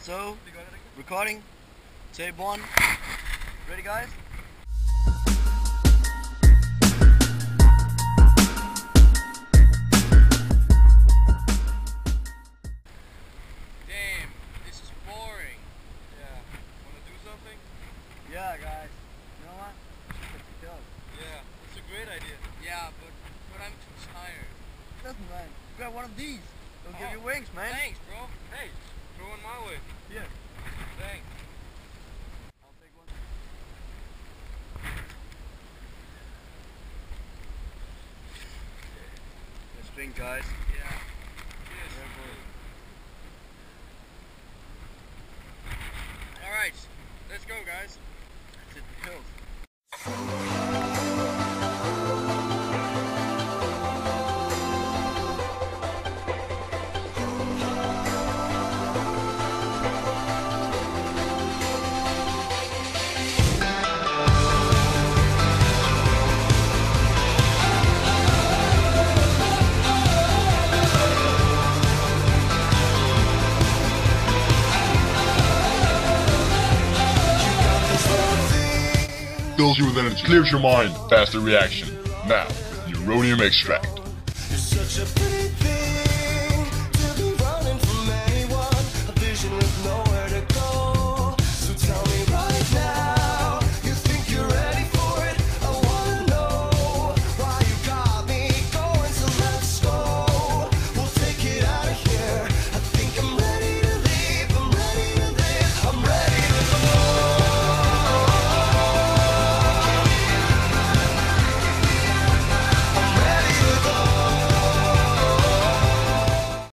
So, recording. Tape one. Ready, guys? Damn, this is boring. Yeah. Wanna do something? Yeah, guys. You know what? Yeah, it's a great idea. Yeah, but but I'm too tired. Listen, man. Grab one of these. They'll Oh, give you wings, man. Thanks, bro. Hey, one my way. Yeah. Thanks. I'll take one. Let's drink, guys. Yeah. Cheers. All right, let's go, guys. Fills you with energy, clears your mind, faster reaction. Now, Neuronium Extract.